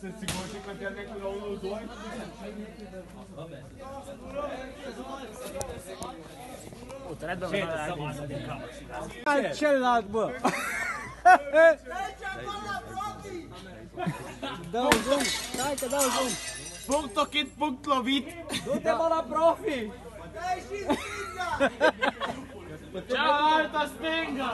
Se segura que quando é que um nos dois. Celălalt, bă! Dau zoom! Stai că dau zoom! Punct ochit, punct lovit. Du-te mă la profi! Cealaltă stângă!